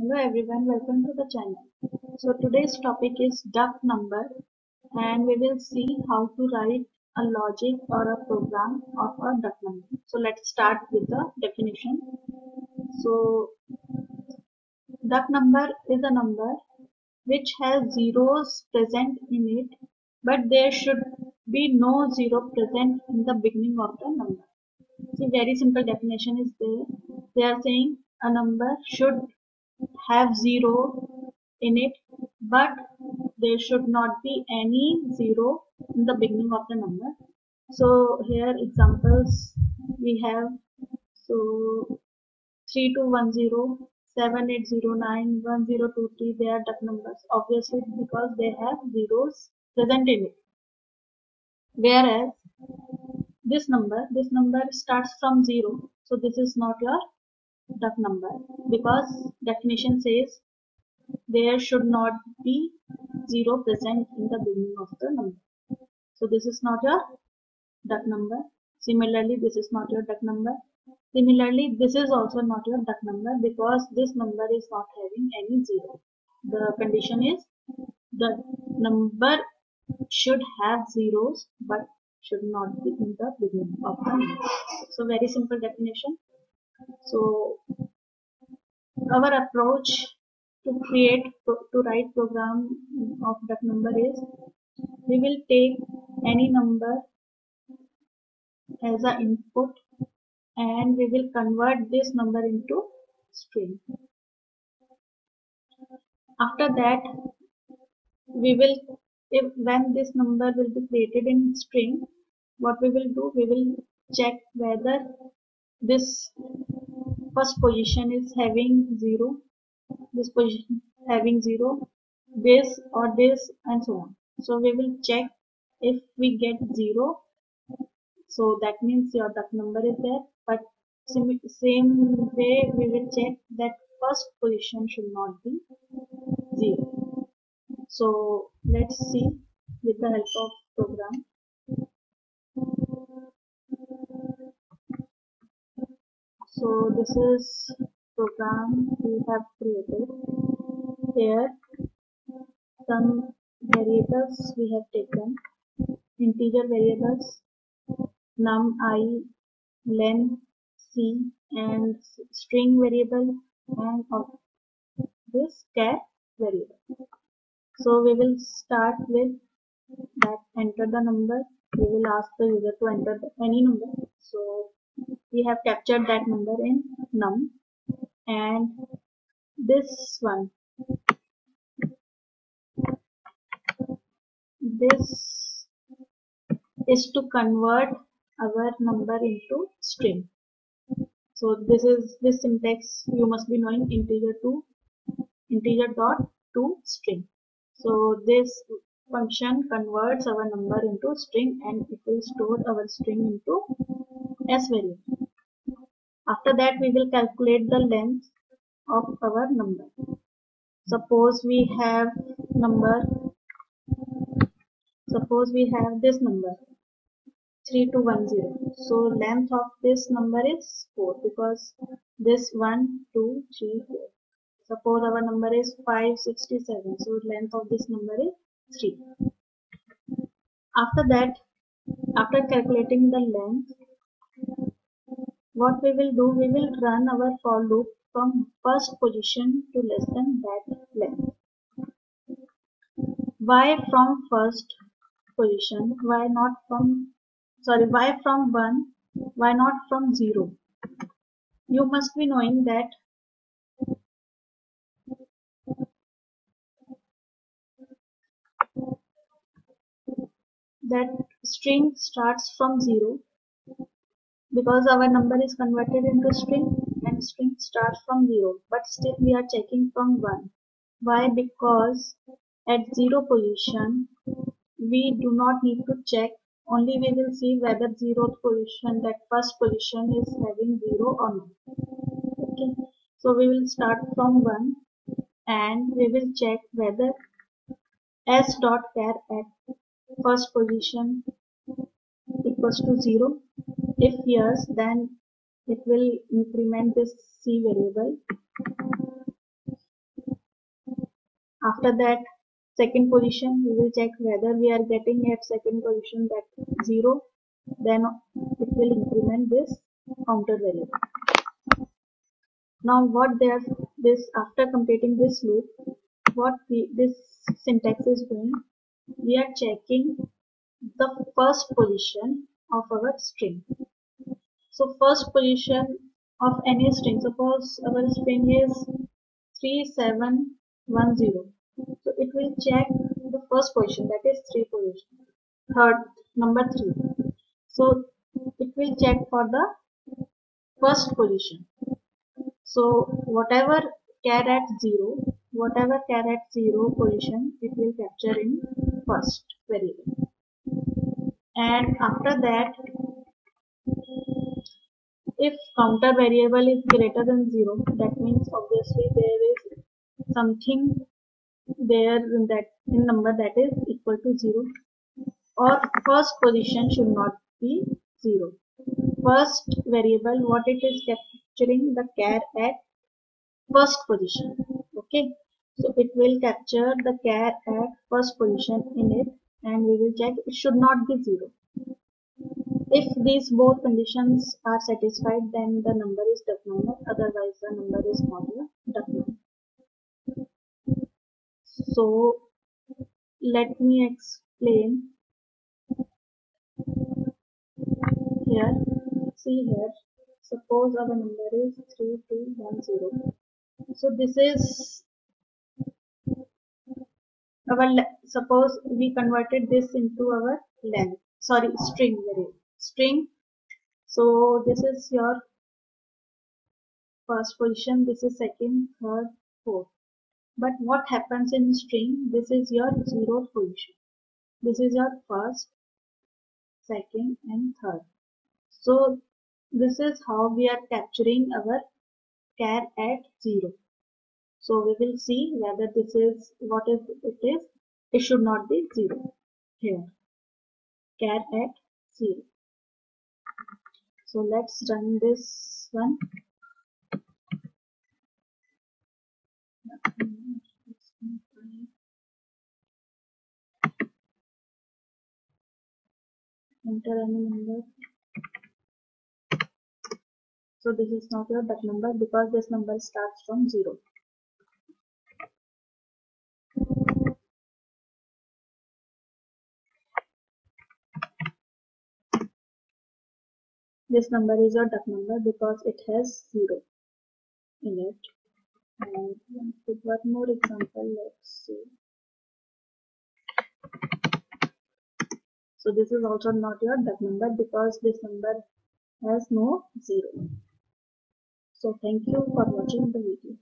Hello everyone, welcome to the channel. So today's topic is duck number and we will see how to write a logic or a program of a duck number. So let's start with the definition. So duck number is a number which has zeros present in it but there should be no zero present in the beginning of the number. See very simple definition is there. They are saying a number should have 0 in it but there should not be any 0 in the beginning of the number. So here examples we have. So 3210 7809 1023 they are duck numbers obviously because they have zeros present in it. Whereas this number this number starts from 0 so this is not your duck number because definition says there should not be 0 present in the beginning of the number. So this is not your duck number. Similarly, this is not your duck number. Similarly, this is also not your duck number because this number is not having any 0. The condition is the number should have zeros but should not be in the beginning of the number. So very simple definition so our approach to create to write program of that number is we will take any number as an input and we will convert this number into string. After that we will if when this number will be created in string what we will do we will check whether this first position is having 0 this position having 0 this or this and so on. So we will check if we get 0 so that means your duck number is there but same way we will check that first position should not be 0 so let's see with the help of program so this is program we have created. Here some variables we have taken. Integer variables num i len c and string variable and of this char variable. So we will start with that enter the number. We will ask the user to enter any number. So we have captured that number in num and this one. This is to convert our number into string. So this is this syntax you must be knowing integer to integer dot to string. So this function converts our number into string and it will store our string into s variable after that we will calculate the length of our number. Suppose we have number, suppose we have this number 3210. So length of this number is 4 because this 1, 2, 3, 4. Suppose our number is 567. So length of this number is 3. After that, after calculating the length, what we will do we will run our for loop from first position to less than that length. Why from first position? Why not from sorry why from 1 why not from 0 you must be knowing that that string starts from 0 because our number is converted into string and string starts from 0 but still we are checking from 1 why? Because at 0 position we do not need to check. Only we will see whether 0th position that first position is having 0 or not. Okay. So we will start from 1 and we will check whether s dot char at first position equals to 0 if yes, then it will increment this c variable. after that second position we will check whether we are getting at second position that 0 then it will increment this counter variable now what there this after completing this loop what we, this syntax is doing we are checking the first position of our string so first position of any string. Suppose our string is 3710 so it will check the first position that is 3 position. Third number 3 so it will check for the first position. So whatever char at 0 whatever char at 0 position it will capture in first variable. And after that if counter variable is greater than 0 that means obviously there is something there in that in number that is equal to 0 or first position should not be 0 first variable what it is capturing the char at first position okay? So it will capture the char at first position in it and we will check it should not be 0 if these both conditions are satisfied, then the number is duck number, otherwise the number is not a. So let me explain here. See here, suppose our number is 3210. So this is our suppose we converted this into our length sorry string variable string. So this is your first position. This is second third fourth. But what happens in string? This is your zeroth position. This is your first second and third. So this is how we are capturing our char at 0 so we will see whether this is what is it is. It should not be 0 here. Char at 0 so let's run this one. Enter any number. So this is not your duck number because this number starts from 0 This number is a duck number because it has 0 in it. And with one more example, let's see. So this is also not your duck number because this number has no 0. So thank you for watching the video.